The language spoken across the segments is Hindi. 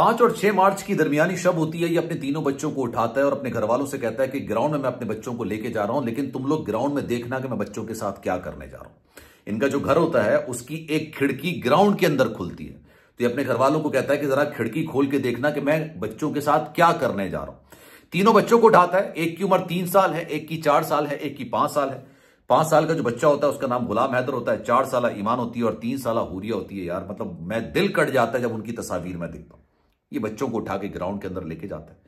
पाँच और छह मार्च की दरमियानी शब होती है, ये अपने तीनों बच्चों को उठाता है और अपने घर वालों से कहता है कि ग्राउंड में मैं अपने बच्चों को लेके जा रहा हूँ, लेकिन तुम लोग ग्राउंड में देखना कि मैं बच्चों के साथ क्या करने जा रहा हूँ। इनका जो घर होता है, उसकी एक खिड़की ग्राउंड के अंदर खुलती है। तो ये अपने घर वालों को कहता है कि जरा खिड़की खोल के देखना कि मैं बच्चों के साथ क्या करने जा रहा हूँ। तीनों बच्चों को उठाता है, एक की उम्र तीन साल है, एक की चार साल है, एक की पाँच साल है। पाँच साल का जो बच्चा होता है, उसका नाम गुलाम हैदर होता है। चार साल ईमान होती है और तीन साल हुरिया होती है। यार मतलब मैं दिल कट जाता है जब उनकी तस्वीर में देखता हूँ। ये बच्चों को उठा के ग्राउंड के अंदर लेके जाता है।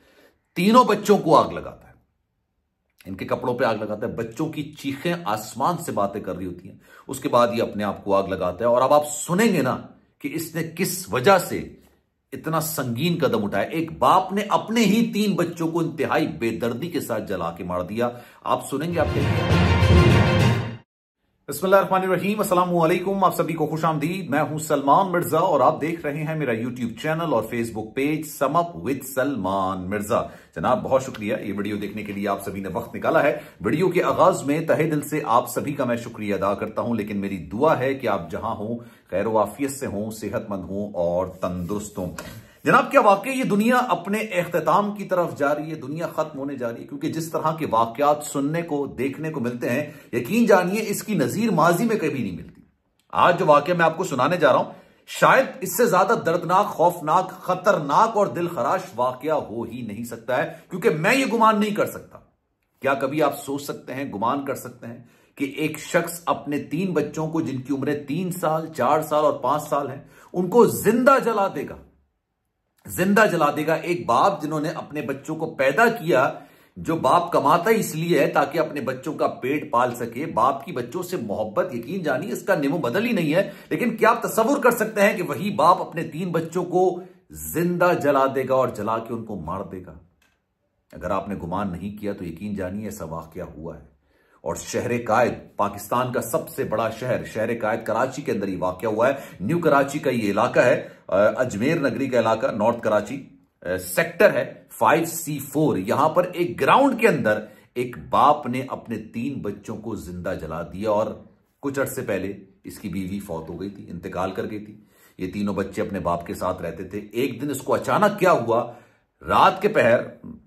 तीनों बच्चों को आग लगाता है। इनके कपड़ों पे आग लगाता है। बच्चों की चीखें आसमान से बातें कर रही होती हैं। उसके बाद ये अपने आप को आग लगाता है। और अब आप सुनेंगे ना कि इसने किस वजह से इतना संगीन कदम उठाया। एक बाप ने अपने ही तीन बच्चों को इंतहाई बेदर्दी के साथ जला के मार दिया। आप सुनेंगे आपके बसमीम आप सभी को खुश आमदीद। मैं हूँ सलमान मिर्ज़ा और आप देख रहे हैं मेरा यूट्यूब चैनल और Facebook page sum up with Salman Mirza. जनाब, बहुत शुक्रिया, ये वीडियो देखने के लिए आप सभी ने वक्त निकाला है। वीडियो के आगाज़ में तहे दिल से आप सभी का मैं शुक्रिया अदा करता हूँ, लेकिन मेरी दुआ है कि आप जहाँ हो, खैर वाफियत से हों, सेहतमंद हों और तंदुरुस्त हों। जनाब, क्या वाकई ये दुनिया अपने अख्ताम की तरफ़ जा रही है? दुनिया खत्म होने जा रही है, क्योंकि जिस तरह के वाकयात सुनने को, देखने को मिलते हैं, यकीन जानिए इसकी नजीर माजी में कभी नहीं मिलती। आज जो वाक्य मैं आपको सुनाने जा रहा हूँ, शायद इससे ज़्यादा दर्दनाक, खौफनाक, खतरनाक और दिल खराश वाकया हो ही नहीं सकता है, क्योंकि मैं ये गुमान नहीं कर सकता। क्या कभी आप सोच सकते हैं, गुमान कर सकते हैं कि एक शख्स अपने तीन बच्चों को, जिनकी उम्र तीन साल, चार साल और पाँच साल है, उनको ज़िंदा जला देगा? ज़िंदा जला देगा एक बाप जिन्होंने अपने बच्चों को पैदा किया, जो बाप कमाता इसलिए है ताकि अपने बच्चों का पेट पाल सके। बाप की बच्चों से मोहब्बत, यकीन जानी इसका निमो बदल ही नहीं है। लेकिन क्या आप तस्वुर कर सकते हैं कि वही बाप अपने तीन बच्चों को ज़िंदा जला देगा और जला के उनको मार देगा? अगर आपने गुमान नहीं किया तो यकीन जानिए ऐसा वाक्य हुआ है। और शहर कायद, पाकिस्तान का सबसे बड़ा शहर शहर कायद कराची के अंदर ही वाक्य हुआ है। न्यू कराची का ये इलाका है अजमेर नगरी का इलाका, नॉर्थ कराची। सेक्टर है फाइव सी फोर। यहाँ पर एक ग्राउंड के अंदर एक बाप ने अपने तीन बच्चों को ज़िंदा जला दिया और कुछ अर्से पहले इसकी बीवी फौत हो गई थी, इंतकाल कर गई थी। ये तीनों बच्चे अपने बाप के साथ रहते थे। एक दिन इसको अचानक क्या हुआ? रात के पहर,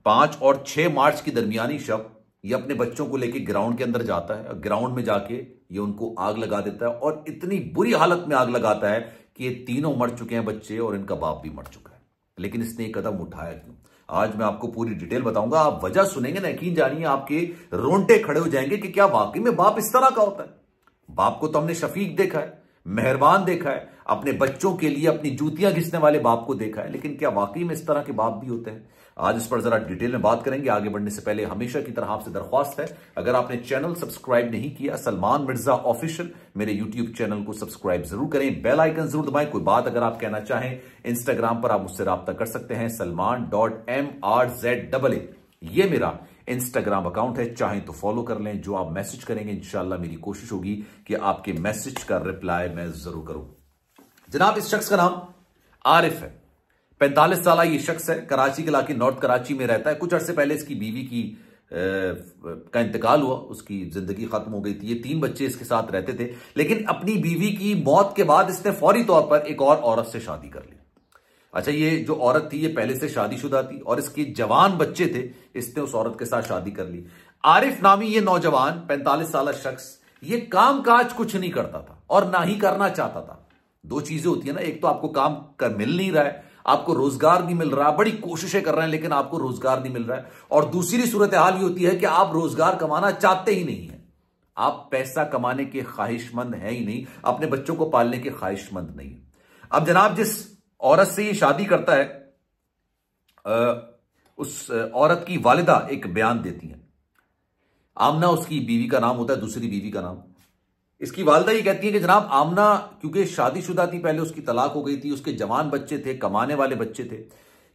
पाँच और छह मार्च की दरमियानी शब ये अपने बच्चों को लेके ग्राउंड के अंदर जाता है ग्राउंड में जाके ये उनको आग लगा देता है और इतनी बुरी हालत में आग लगाता है कि ये तीनों मर चुके हैं बच्चे और इनका बाप भी मर चुका है। लेकिन इसने एक कदम उठाया क्यों? आज मैं आपको पूरी डिटेल बताऊँगा। आप वजह सुनेंगे ना, यकीन जानिए आपके रोंटे खड़े हो जाएँगे कि क्या वाकई में बाप इस तरह का होता है? बाप को तो हमने शफीक देखा है। मेहरबान देखा है, अपने बच्चों के लिए अपनी जूतियाँ घिसने वाले बाप को देखा है। लेकिन क्या वाकई में इस तरह के बाप भी होते हैं? आज इस पर जरा डिटेल में बात करेंगे। आगे बढ़ने से पहले हमेशा की तरह आपसे दरख्वास्त है, अगर आपने चैनल सब्सक्राइब नहीं किया, सलमान मिर्ज़ा ऑफिशियल मेरे यूट्यूब चैनल को सब्सक्राइब ज़रूर करें। बेल आइकन ज़रूर दबाएँ। कोई बात अगर आप कहना चाहें इंस्टाग्राम पर आप मुझसे रब्ता कर सकते हैं, Salman dot M R Z double A ये मेरा इंस्टाग्राम अकाउंट है चाहें तो फॉलो कर लें जो आप मैसेज करेंगे इंशाला मेरी कोशिश होगी कि आपके मैसेज का रिप्लाई मैं ज़रूर करूँ। जनाब इस शख्स का नाम आरिफ है। पैंतालीस साल ये शख्स है कराची के इलाके नॉर्थ कराची में रहता है। कुछ अर्से पहले इसकी बीवी की आ, का इंतकाल हुआ उसकी ज़िंदगी खत्म हो गई थी। ये तीन बच्चे इसके साथ रहते थे। लेकिन अपनी बीवी की मौत के बाद इसने फौरी तौर पर एक और औरत से शादी कर ली। अच्छा ये जो औरत थी, ये पहले से शादीशुदा थी और इसके जवान बच्चे थे, इसने उस औरत के साथ शादी कर ली। आरिफ नामी ये नौजवान, पैंतालीस साल शख्स, ये काम काज कुछ नहीं करता था और ना ही करना चाहता था। दो चीज़ें होती है ना, एक तो आपको काम कर मिल नहीं रहा है, आपको रोज़गार नहीं मिल रहा, बड़ी कोशिशें कर रहे हैं, लेकिन आपको रोज़गार नहीं मिल रहा है। और दूसरी सूरत हाल ये होती है कि आप रोज़गार कमाना चाहते ही नहीं है। आप पैसा कमाने के ख्वाहिशमंद है ही नहीं, अपने बच्चों को पालने के ख्वाहिशमंद नहीं अब जनाब, जिस औरत से ये शादी करता है उस औरत की वालिदा एक बयान देती है। आमना उसकी बीवी का नाम होता है, दूसरी बीवी का नाम। इसकी वालदा ये कहती है कि जनाब, आमना, क्योंकि शादीशुदा थी पहले, उसकी तलाक हो गई थी, उसके जवान बच्चे थे, कमाने वाले बच्चे थे।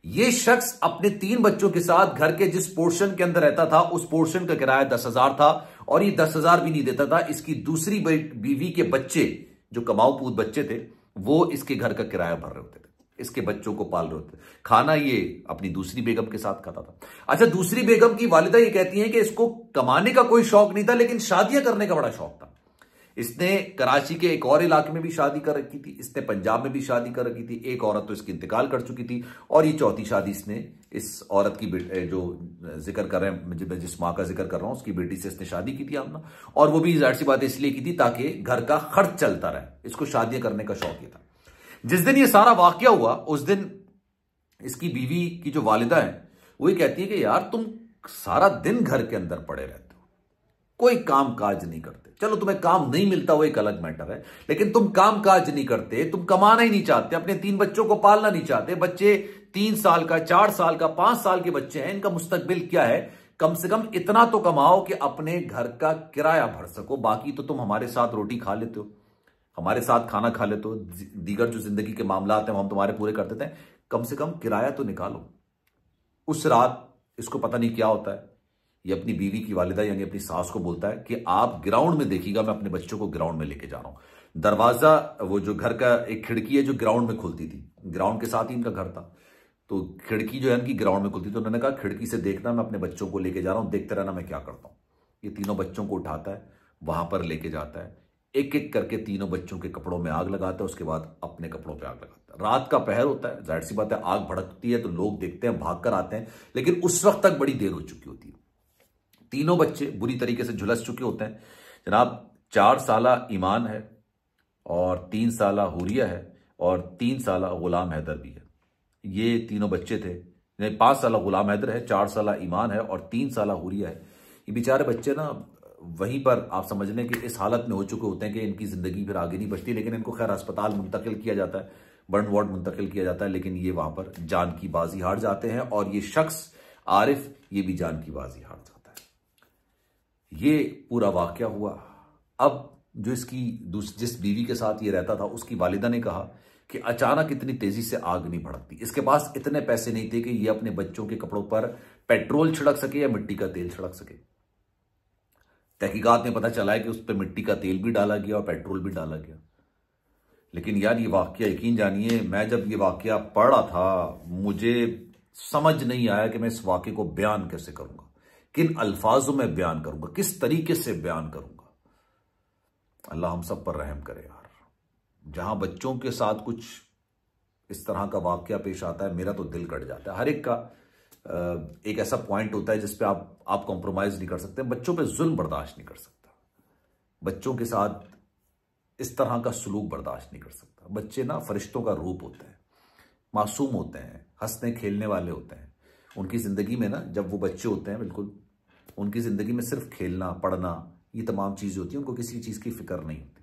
ये शख्स अपने तीन बच्चों के साथ घर के जिस पोर्शन के अंदर रहता था, उस पोर्शन का किराया दस हज़ार था, और ये दस हज़ार भी नहीं देता था। इसकी दूसरी बीवी के बच्चे, जो कमाऊ पूत बच्चे थे, वो इसके घर का किराया भर रहे होते थे। इसके बच्चों को पाल रहे थे। खाना ये अपनी दूसरी बेगम के साथ खाता था। अच्छा दूसरी बेगम की वालिदा ये कहती है कि इसको कमाने का कोई शौक नहीं था, लेकिन शादियाँ करने का बड़ा शौक था। इसने कराची के एक और इलाके में भी शादी कर रखी थी, इसने पंजाब में भी शादी कर रखी थी, एक औरत तो इसकी इंतकाल कर चुकी थी, और ये चौथी शादी इसने इस औरत की जो ज़िक्र कर रहे हैं, जिस माँ का ज़िक्र कर रहा हूँ, उसकी बेटी से इसने शादी की थी आपने और वो भी ज़ाहिर सी बात इसलिए की थी ताकि घर का खर्च चलता रहे। इसको शादियाँ करने का शौक ये था। जिस दिन ये सारा वाक्य हुआ, उस दिन इसकी बीवी की जो वालिदा है, वो वही कहती है कि यार, तुम सारा दिन घर के अंदर पड़े रहते हो। कोई काम काज नहीं करते। चलो, तुम्हें काम नहीं मिलता, वो एक अलग मैटर है। लेकिन तुम काम काज नहीं करते, तुम कमाना ही नहीं चाहते, अपने तीन बच्चों को पालना नहीं चाहते। बच्चे तीन साल का, चार साल का, पाँच साल के बच्चे हैं, इनका मुस्तकबिल क्या है? कम से कम इतना तो कमाओ कि अपने घर का किराया भर सको, बाकी तो तुम हमारे साथ रोटी खा लेते हो। हमारे साथ खाना खा ले तो दीगर जो ज़िंदगी के मामला हैं हम तुम्हारे पूरे कर देते हैं। कम से कम किराया तो निकालो। उस रात इसको पता नहीं क्या होता है। ये अपनी बीवी की वालिदा यानी अपनी सास को बोलता है कि आप ग्राउंड में देखिएगा, मैं अपने बच्चों को ग्राउंड में लेके जा रहा हूँ। दरवाज़ा, वो जो घर का एक खिड़की है जो ग्राउंड में खुलती थी, ग्राउंड के साथ ही इनका घर था। तो खिड़की जो है इनकी ग्राउंड में खुलती तो उन्होंने कहा, खिड़की से देखना, मैं अपने बच्चों को लेके जा रहा हूँ, देखते रहना मैं क्या करता हूँ? ये तीनों बच्चों को उठाता है, वहाँ पर लेके जाता है। एक एक करके तीनों बच्चों के कपड़ों में आग लगाता है, उसके बाद अपने कपड़ों पे आग लगाता है। रात का पहर होता है ज़ाहिर सी बात है, आग भड़कती है तो लोग देखते हैं भाग कर आते हैं, लेकिन उस वक्त तक बड़ी देर हो चुकी होती है। तीनों बच्चे बुरी तरीके से झुलस चुके होते हैं। जनाब, चार साल ईमान है और तीन साल हुरिया है और तीन साल गुलाम हैदर भी है। ये तीनों बच्चे थे। पाँच साल गुलाम हैदर है, चार साल ईमान है और तीन साल हुरिया है। ये बेचारे बच्चे ना वहीं पर आप समझ लें कि इस हालत में हो चुके होते हैं कि इनकी ज़िंदगी फिर आगे नहीं बचती, लेकिन इनको खैर अस्पताल मुंतकिल किया जाता है बर्न वार्ड मुंतकिल किया जाता है, लेकिन ये वहाँ पर जान की बाजी हार जाते हैं और ये शख्स आरिफ, ये भी जान की बाजी हार जाता है। ये पूरा वाक्य हुआ। अब जो इसकी जिस बीवी के साथ ये रहता था, उसकी वालिदा ने कहा कि अचानक इतनी तेज़ी से आग नहीं भड़कती। इसके पास इतने पैसे नहीं थे कि ये अपने बच्चों के कपड़ों पर पेट्रोल छिड़क सके या मिट्टी का तेल छिड़क सके। तहकीकात में पता चला है कि उस पर मिट्टी का तेल भी डाला गया और पेट्रोल भी डाला गया। लेकिन यार, ये वाक्य यकीन जानिए, मैं जब ये वाक्य पढ़ा था, मुझे समझ नहीं आया कि मैं इस वाक्य को बयान कैसे करूँगा। किन अल्फाजों में बयान करूँगा? किस तरीके से बयान करूँगा? अल्लाह हम सब पर रहम करे यार। जहाँ बच्चों के साथ कुछ इस तरह का वाक्य पेश आता है, मेरा तो दिल कट जाता है। हर एक का एक ऐसा पॉइंट होता है जिसपे आप आप कॉम्प्रोमाइज नहीं कर सकते, बच्चों पे जुल्म बर्दाश्त नहीं कर सकता। बच्चों के साथ इस तरह का सलूक बर्दाश्त नहीं कर सकता। बच्चे ना फरिश्तों का रूप होते हैं, मासूम होते हैं, हंसने खेलने वाले होते हैं। उनकी ज़िंदगी में ना, जब वो बच्चे होते हैं, बिल्कुल, उनकी ज़िंदगी में सिर्फ़ खेलना, पढ़ना, ये तमाम चीज़ें होती हैं, उनको किसी चीज़ की फ़िक्र नहीं होती।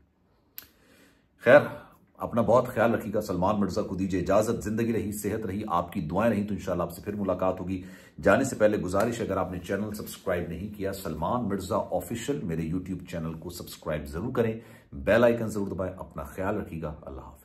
खैर अपना बहुत ख्याल रखिएगा। सलमान मिर्ज़ा को दीजिए इजाज़त, ज़िंदगी रही, सेहत रही, आपकी दुआएँ रही तो इंशाल्लाह आपसे फिर मुलाकात होगी। जाने से पहले गुजारिश, अगर आपने चैनल सब्सक्राइब नहीं किया, सलमान मिर्ज़ा ऑफिशियल मेरे यूट्यूब चैनल को सब्सक्राइब ज़रूर करें। बेल आइकन ज़रूर दबाएँ, अपना ख्याल रखिएगा। अल्लाह